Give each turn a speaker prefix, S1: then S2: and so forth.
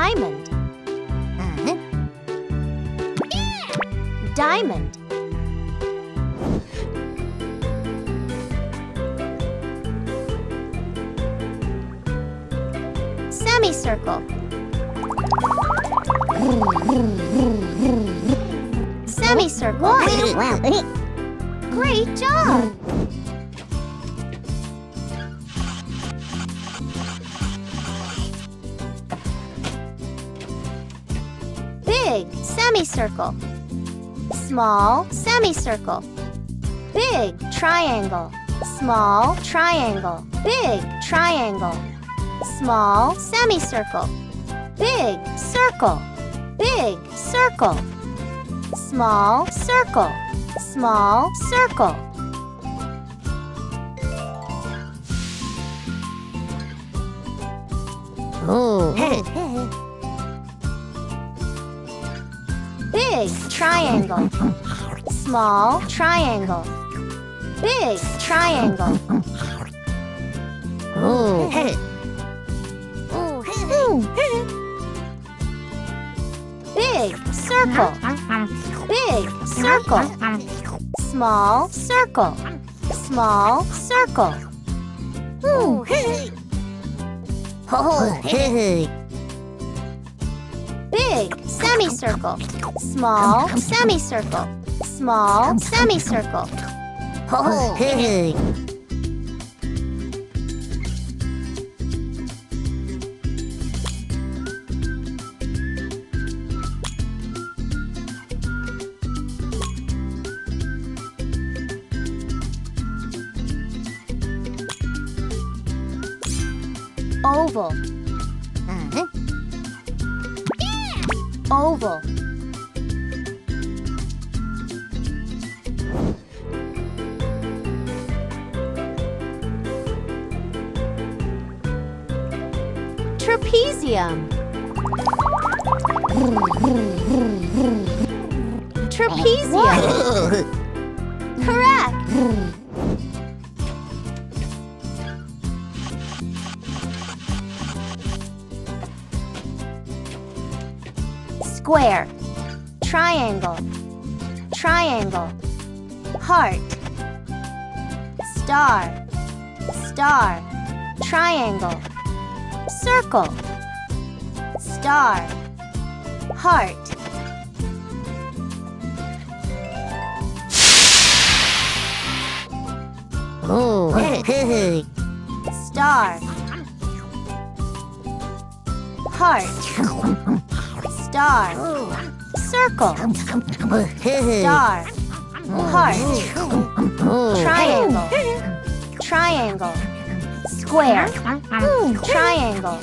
S1: Diamond. Uh-huh. Diamond. Semicircle. Semicircle. Great job! Big semicircle. Small semicircle. Big triangle. Small triangle. Big triangle. Small semicircle. Big circle. Big circle. Small circle. Small circle. Oh. Big triangle. Small triangle. Big triangle. Big circle. Big circle. Small circle. Small circle. Oh, Big semicircle. Small semicircle. Small semicircle. Oval. Oval. Trapezium. Trapezium. Correct. Square. Triangle. Triangle. Heart. Star. Star. Triangle. Circle. Star. Heart. Oh, Star. Heart. Star. Circle. Star. Heart. Triangle. Triangle. Square. Triangle.